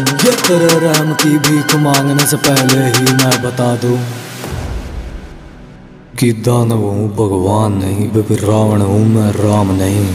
ये तेरे रहम की भीख मांगने से पहले ही मैं बता दूँ कि दानव हूँ भगवान नहीं बेबी रावण हूँ, मैं राम नहीं।